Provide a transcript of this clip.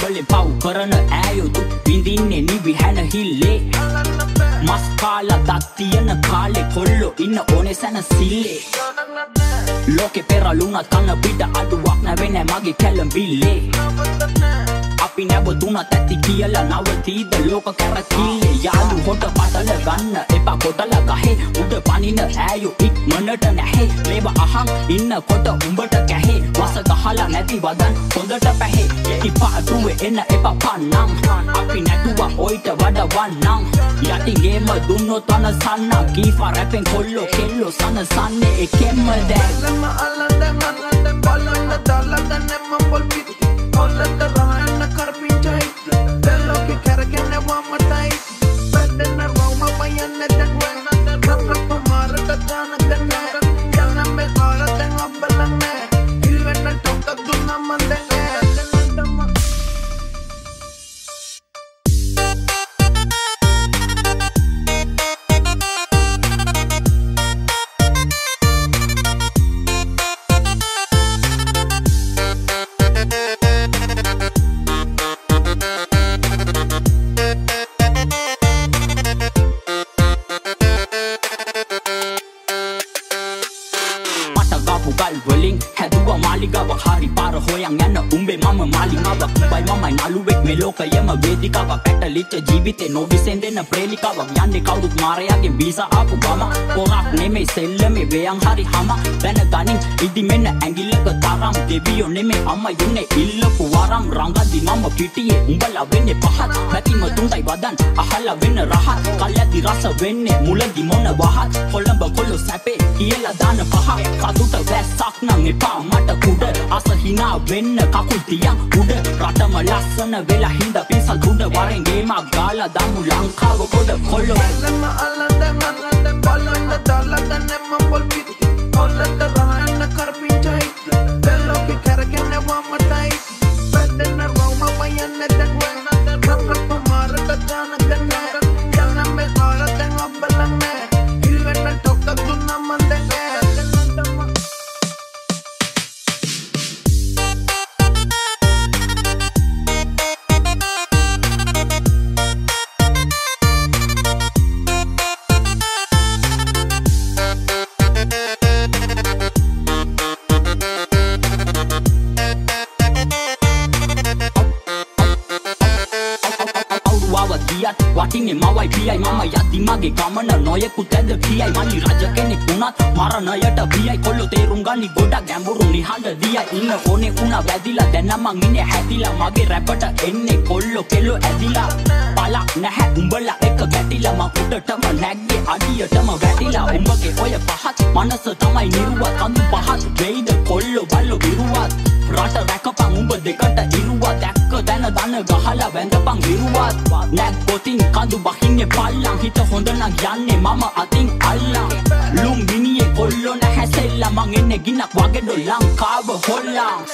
Ballin' power, cut on the aisle, do been in and he behind the hill, late. මස් කාලා දත් තියෙන කාලෙ කොල්ලො ඉන්න ඕනෙ සැන සිල්ලේ ලෝකෙ පෙරලුනත් කන්න පිට අඩුවක් නැවෙන මගේ කැලම්බිල්ලේ අපි නැවතුනත් ඇති කියලා නවතීද ලෝක කැරකිල්ලේ යාලු හොට පටල ගන්න එපා කොටල ගහේ. උඩ පනින ඇයු ඉක්මනට නැහැ. ලේව අහන් ඉන්න කොට උඹට කැහේ. වස ගහලා නැති වදන් හොඳට පැහේ. ඉපාටුවේ එන්න එපා පන්නම්. අපි නැතුව ඔයිට වඩ වන්නම් යටිගේම දුන්නොත් අන සන්න කීෆා රැපෙන් කොල්ලෝ කෙල්ලෝ සන සන්නේ එකෙම්ම දැන් Alanda, alanda, balanda, dalanda, nemma volpiti. වලින් හැදුව මාලිගාව. හරි පාර හොයන් යන්න උඹේ මම මාලිමාවක් බයි මමයි නළුවෙක් මේ ලෝකයම වේදිකාවක්. පැටලිච්ච ජීවිතේ නොවිසෙන්දෙන ප්‍රේලිකාවක් යන්නේ කවුරුත් මාරයාගේ වීසා ආපු ගම. පොරක් නෙමෙයි සෙල්ලමේ වේයන් හරි හම. දැන ගනින් ඉදි මෙන්න ඇඟිල්ලක තරම් දෙවියෝ නෙමෙයි. අම්මා යුනේ ඉල්ලපු වරම්. රංගදි මම පිටියේ උඹලා වෙන්නේ පහත්. පැතිම තුන්ටයි වදන් අහලා වෙන්න රහත්. කල්යදි රස වෙන්නේ මුලදි මොන වහත්. කොළඹ කොල්ලෝ සැපේ කියලා දාන පහ කතුට වැස්සක් නම් එපා මට කුඩ. අස හිනා වෙන්න කකුල් තියන් උඩ. රටම ලස්සන වෙලා හින්ද පිසල් දුඩ වරෙන් ගේමක් ගාලා දමු ලංකාව කොට කොල්ලෝ Alanda, alanda, alanda, balanda, dalanda, nemma volpiti. වටින්නේ මවයි පියයි මම යති මගේ ගමන නොයෙකුත් ඇද කියයි මලි රජ කෙනෙක් වුණත් මරණයට බියයි. කොල්ලෝ තේරුම් ගනි ගොඩක් ගැඹුරු නිහඬ දියයි. ඉන්න ඕනේ වුණා වැදිලා දැන් මං ඉන්නේ හැදිලා. මගේ රැපට එන්නේ කොල්ලෝ කෙල්ලෝ ඇදිලා. බලක් නැහැ උඹලා එක ගැටිලා. මං උඩටම නැග්ගේ අඩියටම වැටිලා. උඹගේ ඔය පහත් මනස දන ගහලා වැඳපන් විරුවත්. නැක් පොතින් කඳු බහින්නේ පල්ලං හිත හොඳ නම් යන්නේ මම අතින් අල්ලං. ලුම් මිනියේ කොල්ලෝ නැහැ සෙල්ලා. මං එන්නේ ගින්නක් වගේ ඩො ලංකාව හොල්ලං.